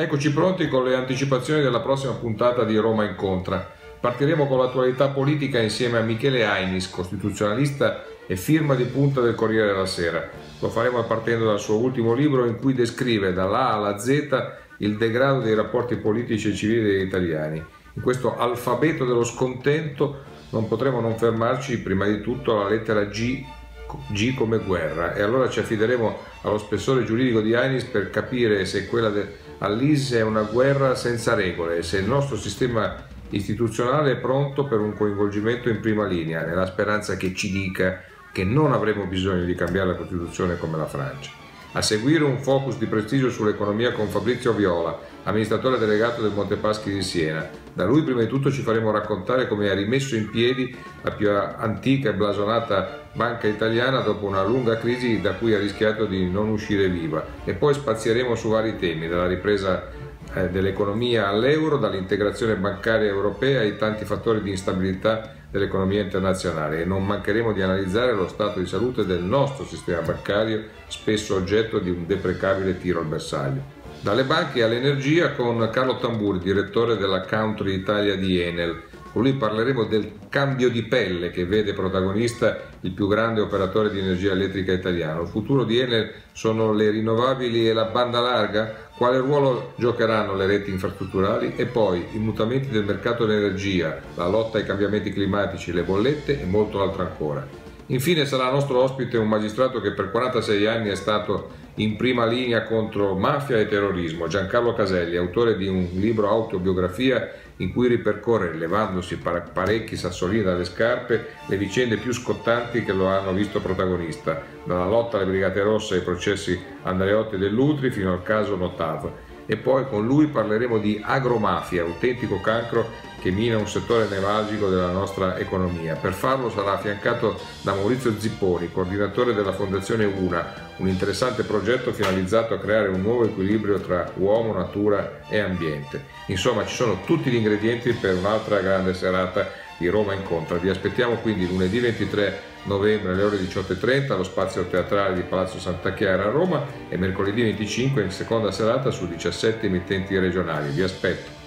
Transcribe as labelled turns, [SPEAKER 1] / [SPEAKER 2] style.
[SPEAKER 1] Eccoci pronti con le anticipazioni della prossima puntata di Roma Incontra. Partiremo con l'attualità politica insieme a Michele Ainis, costituzionalista e firma di punta del Corriere della Sera. Lo faremo partendo dal suo ultimo libro in cui descrive dall'A alla Z il degrado dei rapporti politici e civili degli italiani. In questo alfabeto dello scontento non potremo non fermarci prima di tutto alla lettera G G come guerra e allora ci affideremo allo spessore giuridico di Ainis per capire se quella all'IS è una guerra senza regole e se il nostro sistema istituzionale è pronto per un coinvolgimento in prima linea, nella speranza che ci dica che non avremo bisogno di cambiare la Costituzione come la Francia. A seguire un focus di prestigio sull'economia con Fabrizio Viola, amministratore delegato del Montepaschi di Siena. Da lui prima di tutto ci faremo raccontare come ha rimesso in piedi la più antica e blasonata banca italiana dopo una lunga crisi da cui ha rischiato di non uscire viva e poi spazieremo su vari temi, dalla ripresa eh, dell'economia all'euro, dall'integrazione bancaria europea ai tanti fattori di instabilità dell'economia internazionale e non mancheremo di analizzare lo stato di salute del nostro sistema bancario, spesso oggetto di un deprecabile tiro al bersaglio. Dalle banche all'energia con Carlo Tamburi, direttore della Country Italia di Enel. Con lui parleremo del cambio di pelle che vede protagonista il più grande operatore di energia elettrica italiano. Il futuro di Enel sono le rinnovabili e la banda larga? Quale ruolo giocheranno le reti infrastrutturali? E poi i mutamenti del mercato dell'energia, la lotta ai cambiamenti climatici, le bollette e molto altro ancora. Infine sarà nostro ospite un magistrato che per 46 anni è stato in prima linea contro mafia e terrorismo, Giancarlo Caselli, autore di un libro autobiografia in cui ripercorre, levandosi parecchi sassolini dalle scarpe, le vicende più scottanti che lo hanno visto protagonista, dalla lotta alle Brigate Rosse ai processi Andreotti e Dell'Utri fino al caso Notav. E poi con lui parleremo di agromafia, autentico cancro che mina un settore nevralgico della nostra economia. Per farlo sarà affiancato da Maurizio Zipponi, coordinatore della Fondazione UNA, un interessante progetto finalizzato a creare un nuovo equilibrio tra uomo, natura e ambiente. Insomma, ci sono tutti gli ingredienti per un'altra grande serata di Roma Incontra. Vi aspettiamo quindi lunedì 23 novembre alle ore 18.30 allo spazio teatrale di Palazzo Santa Chiara a Roma e mercoledì 25 in seconda serata su 17 emittenti regionali. Vi aspetto.